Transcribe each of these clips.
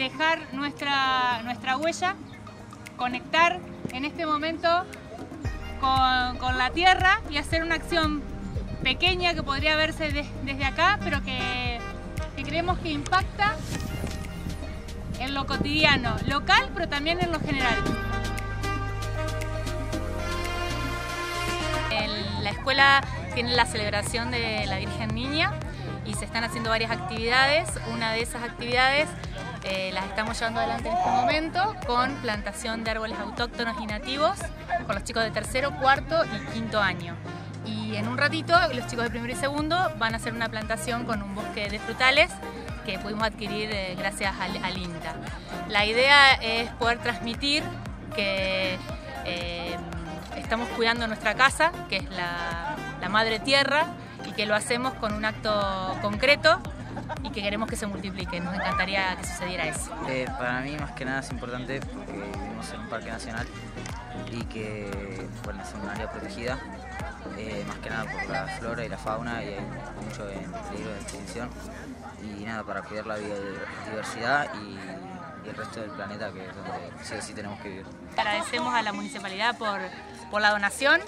dejar nuestra, nuestra huella, conectar en este momento con, la tierra y hacer una acción pequeña que podría verse desde acá, pero que, que creemos que impacta en lo cotidiano, local, pero también en lo general. la escuela tiene la celebración de la Virgen Niña y se están haciendo varias actividades. Una de esas actividades eh, las estamos llevando adelante en este momento con plantación de árboles autóctonos y nativos con los chicos de tercero, cuarto y quinto año. Y en un ratito los chicos de primero y segundo van a hacer una plantación con un bosque de frutales que pudimos adquirir eh, gracias al, INTA. La idea es poder transmitir que eh, estamos cuidando nuestra casa, que es la madre tierra, y que lo hacemos con un acto concreto y que queremos que se multiplique. Nos encantaría que sucediera eso. Eh, para mí más que nada es importante porque vivimos en un parque nacional y que bueno, es un área protegida, eh, más que nada por la flora y la fauna y hay mucho en peligro de extinción. Y nada, para cuidar la biodiversidad y, el resto del planeta que es donde sí o sí tenemos que vivir. Agradecemos a la municipalidad por, por la donación.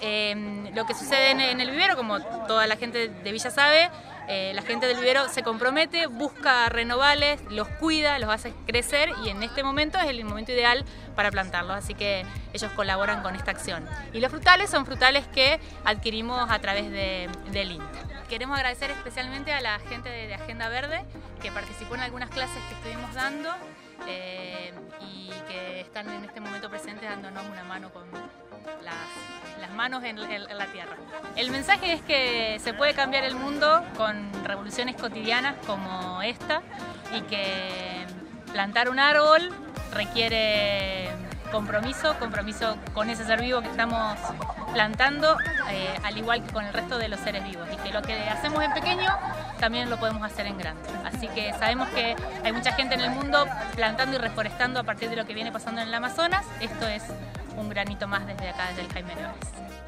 Eh, lo que sucede en el vivero, como toda la gente de Villa sabe, eh, la gente del vivero se compromete, busca renovales, los cuida, los hace crecer y en este momento es el momento ideal para plantarlos, así que ellos colaboran con esta acción. Y los frutales son frutales que adquirimos a través de, del INTA. Queremos agradecer especialmente a la gente de, Agenda Verde que participó en algunas clases que estuvimos dando eh, y que están en este momento presentes dándonos una mano con las, manos en, la tierra. El mensaje es que se puede cambiar el mundo con revoluciones cotidianas como esta y que plantar un árbol requiere compromiso, compromiso con ese ser vivo que estamos plantando, eh, al igual que con el resto de los seres vivos. Y que lo que hacemos en pequeño también lo podemos hacer en grande. Así que sabemos que hay mucha gente en el mundo plantando y reforestando a partir de lo que viene pasando en el Amazonas. Esto es un granito más desde acá, desde el Jaime Neves.